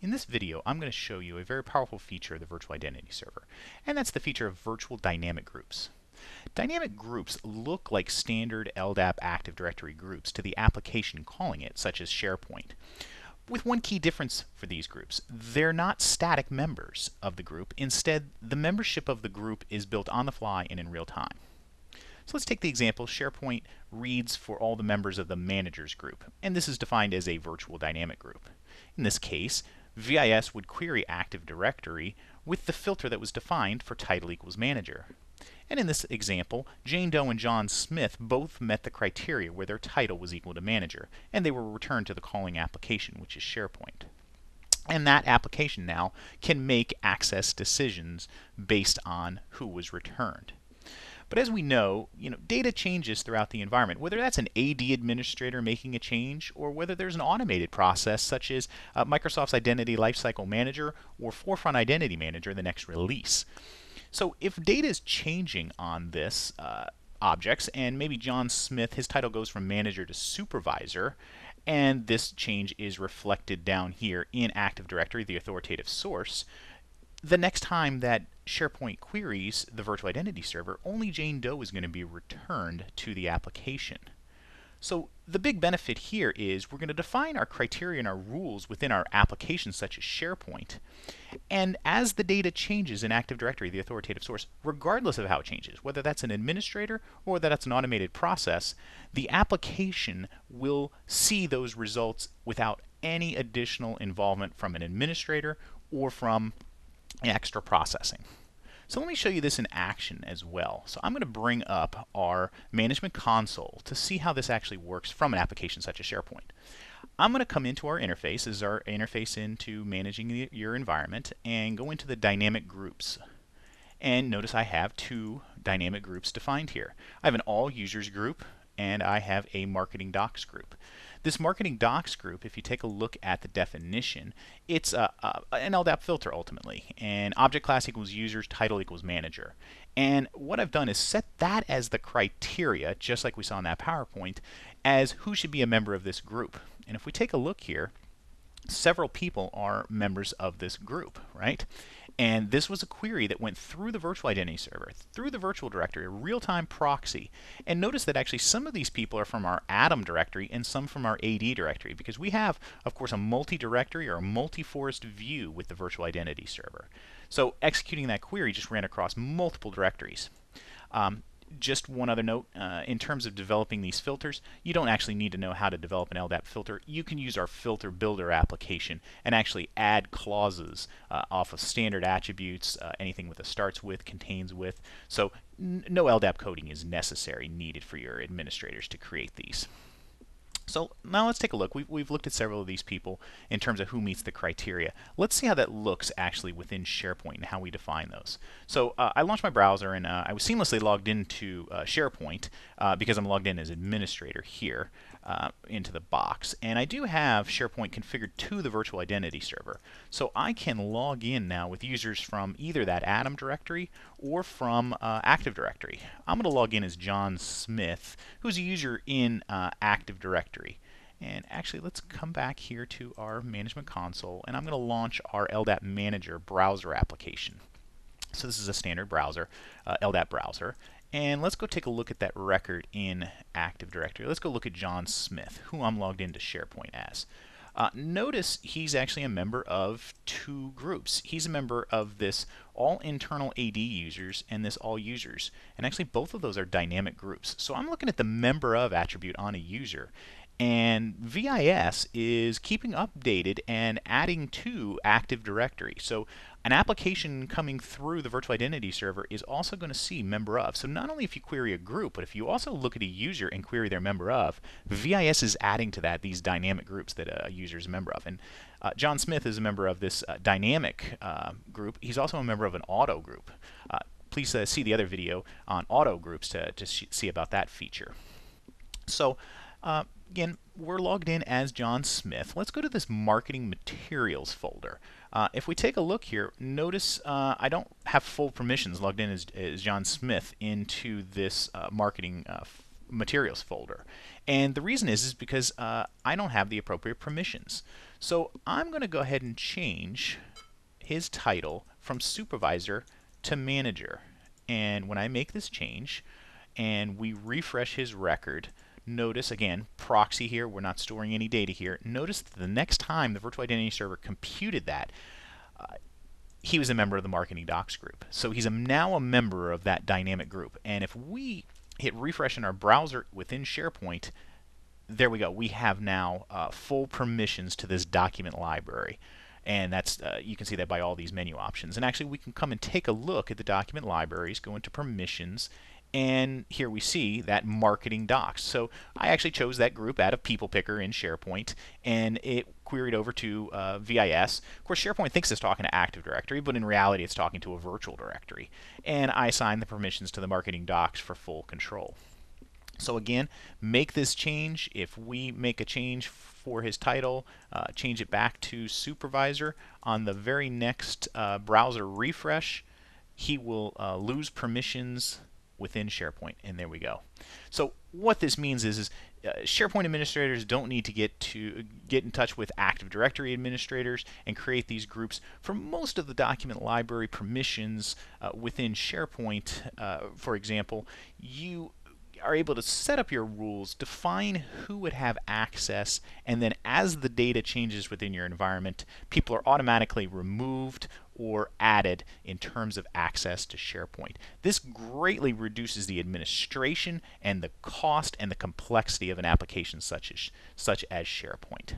In this video, I'm going to show you a very powerful feature of the Virtual Identity Server, and that's the feature of virtual dynamic groups. Dynamic groups look like standard LDAP Active Directory groups to the application calling it, such as SharePoint. With one key difference for these groups, they're not static members of the group. Instead, the membership of the group is built on the fly and in real time. So let's take the example SharePoint reads for all the members of the managers group, and this is defined as a virtual dynamic group. In this case, VIS would query Active Directory with the filter that was defined for title equals manager. And in this example, Jane Doe and John Smith both met the criteria where their title was equal to manager, and they were returned to the calling application, which is SharePoint. And that application now can make access decisions based on who was returned. But as we know, you know, data changes throughout the environment, whether that's an AD administrator making a change or whether there's an automated process such as uh, Microsoft's Identity Lifecycle Manager or Forefront Identity Manager, the next release. So if data is changing on this uh, objects and maybe John Smith, his title goes from manager to supervisor, and this change is reflected down here in Active Directory, the authoritative source, the next time that SharePoint queries the virtual identity server, only Jane Doe is going to be returned to the application. So the big benefit here is we're going to define our criteria and our rules within our applications such as SharePoint. And as the data changes in Active Directory, the authoritative source, regardless of how it changes, whether that's an administrator or whether that's an automated process, the application will see those results without any additional involvement from an administrator or from extra processing. So let me show you this in action as well. So I'm going to bring up our management console to see how this actually works from an application such as SharePoint. I'm going to come into our interface, this is our interface into managing the, your environment, and go into the dynamic groups. And notice I have two dynamic groups defined here. I have an all users group and I have a marketing docs group. This marketing docs group, if you take a look at the definition, it's a, a, an LDAP filter ultimately, and object class equals users, title equals manager. And what I've done is set that as the criteria, just like we saw in that PowerPoint, as who should be a member of this group. And if we take a look here, several people are members of this group, right? And this was a query that went through the virtual identity server, through the virtual directory, a real-time proxy. And notice that actually some of these people are from our ADAM directory and some from our AD directory because we have, of course, a multi-directory or a multi-forest view with the virtual identity server. So executing that query just ran across multiple directories. Um, just one other note, uh, in terms of developing these filters, you don't actually need to know how to develop an LDAP filter. You can use our filter builder application and actually add clauses uh, off of standard attributes, uh, anything with a starts with, contains with. So no LDAP coding is necessary, needed for your administrators to create these. So now let's take a look. We've, we've looked at several of these people in terms of who meets the criteria. Let's see how that looks actually within SharePoint and how we define those. So uh, I launched my browser and uh, I was seamlessly logged into uh, SharePoint uh, because I'm logged in as administrator here uh, into the box. And I do have SharePoint configured to the virtual identity server. So I can log in now with users from either that ADAM directory or from uh, Active Directory. I'm going to log in as John Smith, who's a user in Active Directory. And actually, let's come back here to our management console, and I'm going to launch our LDAP Manager browser application. So this is a standard browser, uh, LDAP browser. And let's go take a look at that record in Active Directory. Let's go look at John Smith, who I'm logged into SharePoint as. Uh, notice he's actually a member of two groups. He's a member of this all internal AD users and this all users. And actually both of those are dynamic groups. So I'm looking at the member of attribute on a user. And VIS is keeping updated and adding to Active Directory. So an application coming through the virtual identity server is also going to see member of. So not only if you query a group, but if you also look at a user and query their member of, VIS is adding to that these dynamic groups that a user is a member of. And uh, John Smith is a member of this uh, dynamic uh, group. He's also a member of an auto group. Uh, please uh, see the other video on auto groups to, to see about that feature. So uh, again, we're logged in as John Smith. Let's go to this marketing materials folder. Uh, if we take a look here, notice uh, I don't have full permissions logged in as, as John Smith into this uh, marketing uh, materials folder. And the reason is, is because uh, I don't have the appropriate permissions. So I'm going to go ahead and change his title from supervisor to manager. And when I make this change and we refresh his record, notice again, proxy here, we're not storing any data here. Notice that the next time the virtual identity server computed that, uh, he was a member of the marketing docs group. So he's a, now a member of that dynamic group. And if we hit refresh in our browser within SharePoint, there we go. We have now uh, full permissions to this document library. And that's uh, you can see that by all these menu options. And actually, we can come and take a look at the document libraries, go into permissions, and here we see that marketing docs. So I actually chose that group out of People Picker in SharePoint, and it queried over to uh, VIS. Of course, SharePoint thinks it's talking to Active Directory, but in reality, it's talking to a virtual directory. And I assign the permissions to the marketing docs for full control. So again, make this change. If we make a change for his title, uh, change it back to supervisor, on the very next uh, browser refresh, he will uh, lose permissions within SharePoint, and there we go. So what this means is, is uh, SharePoint administrators don't need to get to get in touch with Active Directory administrators and create these groups. For most of the document library permissions uh, within SharePoint, uh, for example, you are able to set up your rules, define who would have access, and then as the data changes within your environment, people are automatically removed or added in terms of access to SharePoint. This greatly reduces the administration and the cost and the complexity of an application such as, such as SharePoint.